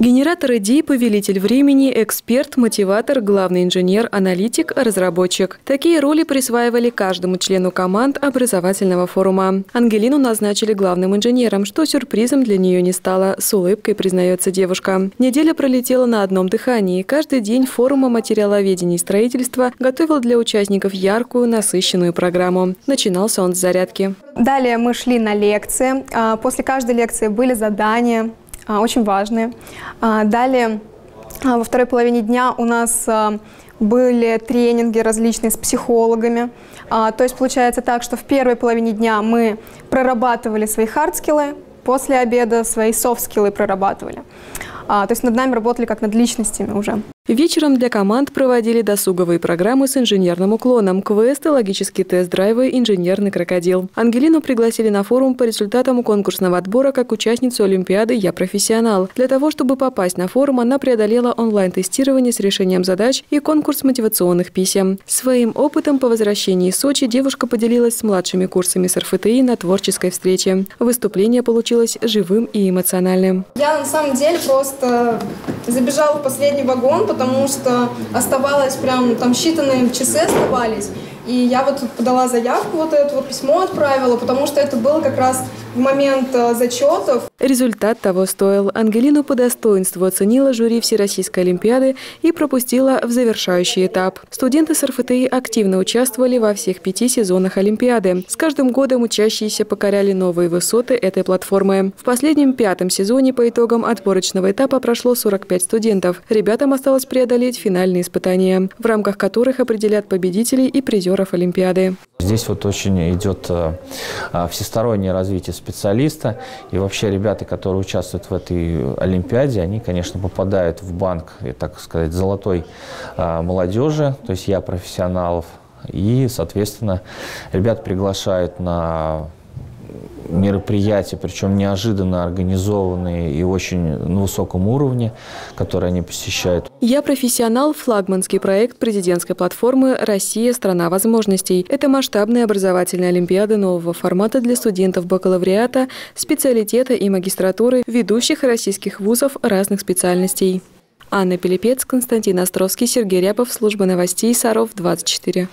Генератор идей, повелитель времени, эксперт, мотиватор, главный инженер, аналитик, разработчик. Такие роли присваивали каждому члену команд образовательного форума. Ангелину назначили главным инженером, что сюрпризом для нее не стало, с улыбкой признается девушка. Неделя пролетела на одном дыхании. Каждый день форума материаловедения и строительства готовил для участников яркую, насыщенную программу. Начинался он с зарядки. Далее мы шли на лекции. А, после каждой лекции были задания, очень важные. А, далее, а, во второй половине дня у нас были тренинги различные с психологами. То есть получается так, что в первой половине дня мы прорабатывали свои hard skill ы, после обеда свои soft skill ы прорабатывали. То есть над нами работали как над личностями уже. Вечером для команд проводили досуговые программы с инженерным уклоном, квесты, логические тест-драйвы, инженерный крокодил. Ангелину пригласили на форум по результатам конкурсного отбора как участницу Олимпиады «Я профессионал». Для того, чтобы попасть на форум, она преодолела онлайн-тестирование с решением задач и конкурс мотивационных писем. Своим опытом по возвращении из Сочи девушка поделилась с младшими курсами с РФТИ на творческой встрече. Выступление получилось живым и эмоциональным. Я на самом деле просто забежала в последний вагон, потому что оставалось прям, там считанные часы оставались. И я вот подала заявку, вот это вот письмо отправила, потому что это было как раз в момент э, зачетов. Результат того стоил. Ангелину по достоинству оценила жюри Всероссийской Олимпиады и пропустила в завершающий этап. Студенты с РФТИ активно участвовали во всех пяти сезонах Олимпиады. С каждым годом учащиеся покоряли новые высоты этой платформы. В последнем пятом сезоне по итогам отборочного этапа прошло 45 студентов. Ребятам осталось преодолеть финальные испытания, в рамках которых определят победителей и призеров Олимпиады. Здесь вот очень идет э, а, всестороннее развитие специалиста. И вообще ребята, которые участвуют в этой Олимпиаде, они, конечно, попадают в банк, так сказать, золотой а, молодежи. То есть я профессионалов. И, соответственно, ребят приглашают на мероприятия, причем неожиданно организованные и очень на высоком уровне, которые они посещают. «Я профессионал» – флагманский проект президентской платформы «Россия – страна возможностей». Это масштабная образовательная олимпиада нового формата для студентов бакалавриата, специалитета и магистратуры ведущих российских вузов разных специальностей. Анна Пелепец, Константин Островский, Сергей Рябов, Служба новостей, Саров, 24.